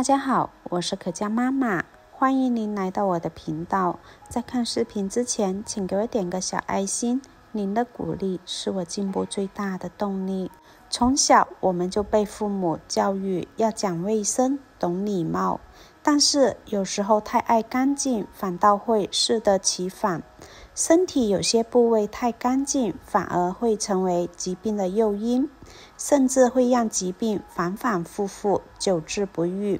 大家好，我是可佳妈妈，欢迎您来到我的频道。在看视频之前，请给我点个小爱心，您的鼓励是我进步最大的动力。从小我们就被父母教育要讲卫生、懂礼貌，但是有时候太爱干净，反倒会适得其反。身体有些部位太干净，反而会成为疾病的诱因，甚至会让疾病反反复复、久治不愈。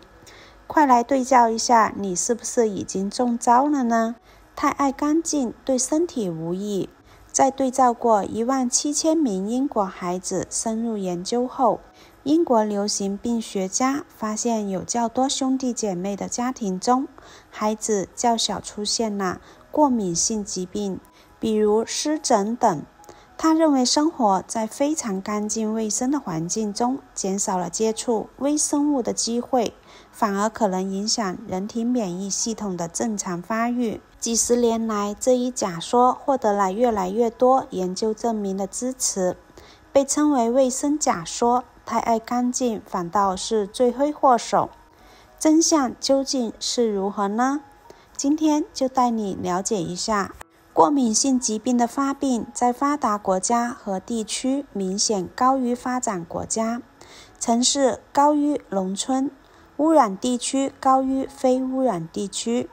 快来对照一下，你是不是已经中招了呢？太爱干净对身体无益。在对照过一万七千名英国孩子深入研究后，英国流行病学家发现，有较多兄弟姐妹的家庭中，孩子较小出现了。过敏性疾病，比如湿疹等。他认为生活在非常干净卫生的环境中，减少了接触微生物的机会，反而可能影响人体免疫系统的正常发育。几十年来，这一假说获得了越来越多研究证明的支持，被称为“卫生假说”。太爱干净反倒是罪魁祸首。真相究竟是如何呢？今天就带你了解一下过敏性疾病的发病，在发达国家和地区明显高于发展国家，城市高于农村，污染地区高于非污染地区。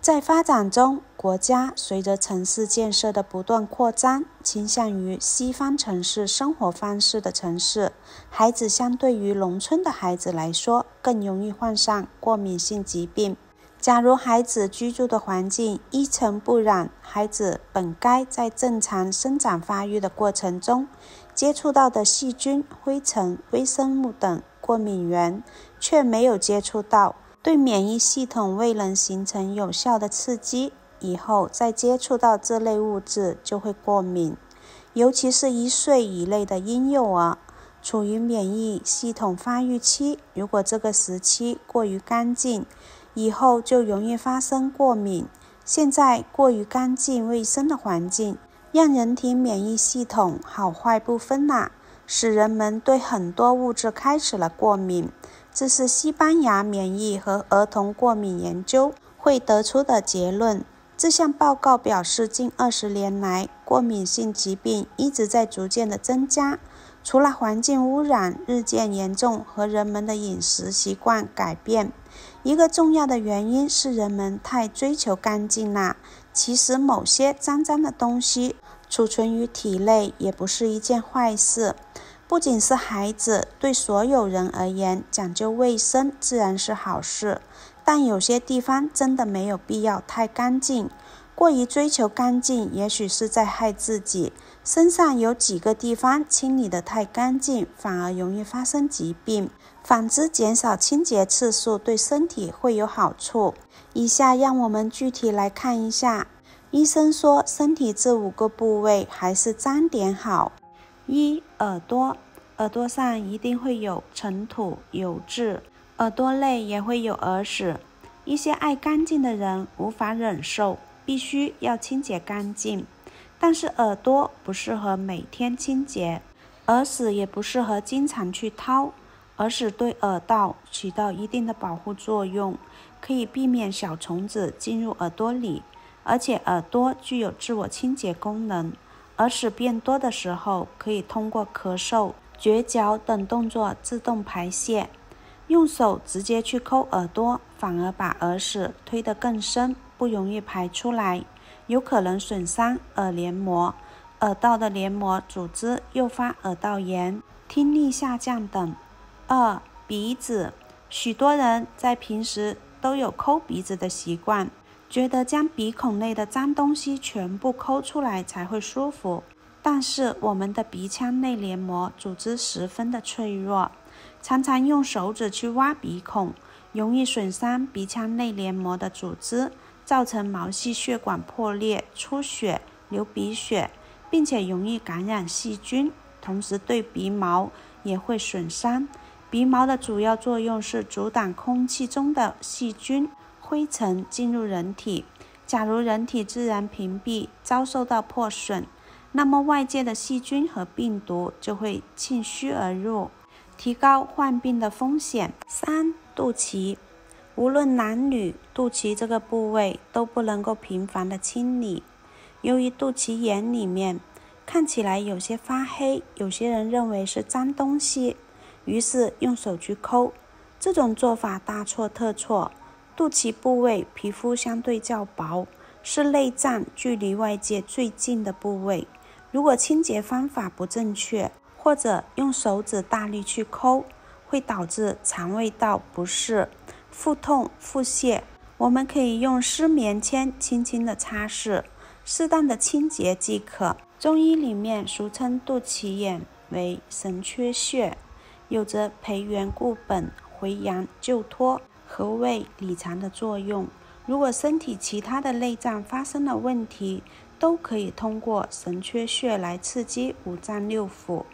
在发展中国家，随着城市建设的不断扩张，倾向于西方城市生活方式的城市，孩子相对于农村的孩子来说，更容易患上过敏性疾病。假如孩子居住的环境一尘不染，孩子本该在正常生长发育的过程中接触到的细菌、灰尘、微生物等过敏源，却没有接触到，对免疫系统未能形成有效的刺激，以后再接触到这类物质就会过敏。尤其是一岁以内的婴幼儿，处于免疫系统发育期，如果这个时期过于干净，以后就容易发生过敏。现在过于干净卫生的环境，让人体免疫系统好坏不分啦，使人们对很多物质开始了过敏。这是西班牙免疫和儿童过敏研究会得出的结论。这项报告表示，近二十年来，过敏性疾病一直在逐渐的增加。除了环境污染日渐严重和人们的饮食习惯改变，一个重要的原因是人们太追求干净了。其实，某些脏脏的东西储存于体内也不是一件坏事。不仅是孩子，对所有人而言，讲究卫生自然是好事。但有些地方真的没有必要太干净。过于追求干净，也许是在害自己。身上有几个地方清理得太干净，反而容易发生疾病。反之，减少清洁次数对身体会有好处。以下让我们具体来看一下。医生说，身体这五个部位还是脏点好。一、耳朵，耳朵上一定会有尘土、油渍，耳朵内也会有耳屎。一些爱干净的人无法忍受。必须要清洁干净，但是耳朵不适合每天清洁，耳屎也不适合经常去掏。耳屎对耳道起到一定的保护作用，可以避免小虫子进入耳朵里，而且耳朵具有自我清洁功能。耳屎变多的时候，可以通过咳嗽、撅脚等动作自动排泄。用手直接去抠耳朵，反而把耳屎推得更深。不容易排出来，有可能损伤耳黏膜、耳道的黏膜组织，诱发耳道炎、听力下降等。二、鼻子，许多人在平时都有抠鼻子的习惯，觉得将鼻孔内的脏东西全部抠出来才会舒服。但是我们的鼻腔内黏膜组织十分的脆弱，常常用手指去挖鼻孔，容易损伤鼻腔内黏膜的组织。造成毛细血管破裂、出血、流鼻血，并且容易感染细菌，同时对鼻毛也会损伤。鼻毛的主要作用是阻挡空气中的细菌、灰尘进入人体。假如人体自然屏蔽遭受到破损，那么外界的细菌和病毒就会趁虚而入，提高患病的风险。三、肚脐。无论男女，肚脐这个部位都不能够频繁的清理。由于肚脐眼里面看起来有些发黑，有些人认为是脏东西，于是用手去抠。这种做法大错特错。肚脐部位皮肤相对较薄，是内脏距离外界最近的部位。如果清洁方法不正确，或者用手指大力去抠，会导致肠胃道不适、腹痛、腹泻。我们可以用湿棉签轻轻的擦拭，适当的清洁即可。中医里面俗称肚脐眼为神阙穴，有着培元固本、回阳救脱。和胃理肠的作用。如果身体其他的内脏发生了问题，都可以通过神阙穴来刺激五脏六腑，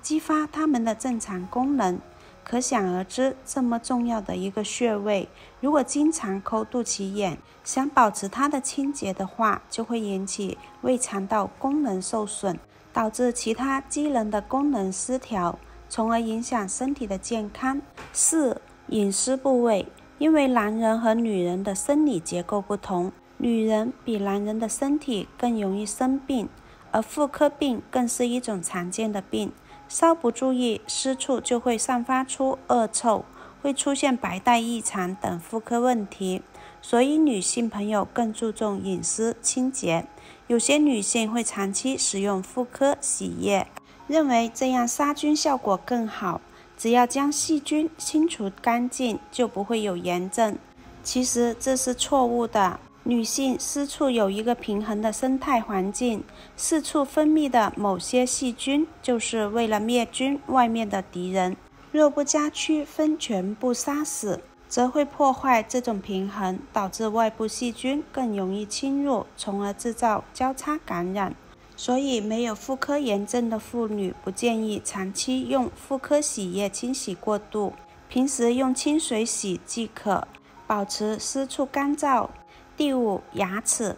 激发它们的正常功能。可想而知，这么重要的一个穴位，如果经常抠肚脐眼，想保持它的清洁的话，就会引起胃肠道功能受损，导致其他机能的功能失调，从而影响身体的健康。四、隐私部位。因为男人和女人的生理结构不同，女人比男人的身体更容易生病，而妇科病更是一种常见的病。稍不注意，私处就会散发出恶臭，会出现白带异常等妇科问题。所以，女性朋友更注重隐私清洁。有些女性会长期使用妇科洗液，认为这样杀菌效果更好。只要将细菌清除干净，就不会有炎症。其实这是错误的。女性私处有一个平衡的生态环境，四处分泌的某些细菌就是为了灭菌外面的敌人。若不加区分全部杀死，则会破坏这种平衡，导致外部细菌更容易侵入，从而制造交叉感染。所以，没有妇科炎症的妇女不建议长期用妇科洗液清洗过度，平时用清水洗即可，保持私处干燥。第五，牙齿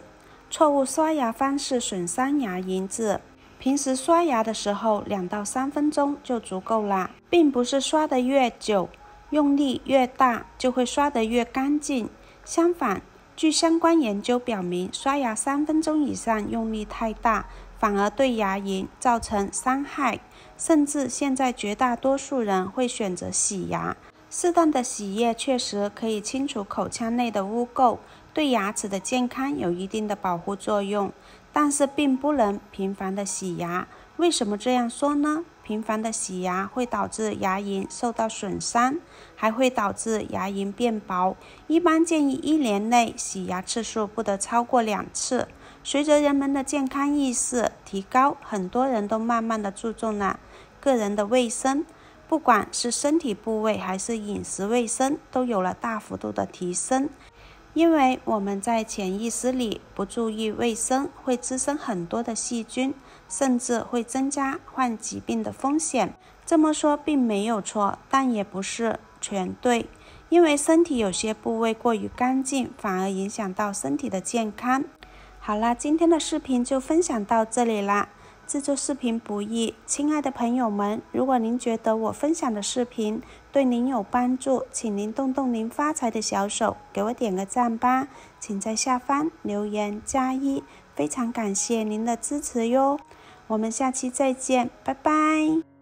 错误刷牙方式损伤牙龈质。平时刷牙的时候，两到三分钟就足够了，并不是刷得越久，用力越大就会刷得越干净。相反，据相关研究表明，刷牙三分钟以上用力太大。反而对牙龈造成伤害，甚至现在绝大多数人会选择洗牙。适当的洗液确实可以清除口腔内的污垢，对牙齿的健康有一定的保护作用，但是并不能频繁的洗牙。为什么这样说呢？频繁的洗牙会导致牙龈受到损伤，还会导致牙龈变薄。一般建议一年内洗牙次数不得超过两次。随着人们的健康意识提高，很多人都慢慢的注重了个人的卫生，不管是身体部位还是饮食卫生，都有了大幅度的提升。因为我们在潜意识里不注意卫生，会滋生很多的细菌，甚至会增加患疾病的风险。这么说并没有错，但也不是全对，因为身体有些部位过于干净，反而影响到身体的健康。好啦，今天的视频就分享到这里啦。制作视频不易，亲爱的朋友们，如果您觉得我分享的视频对您有帮助，请您动动您发财的小手，给我点个赞吧。请在下方留言加一，非常感谢您的支持哟。我们下期再见，拜拜。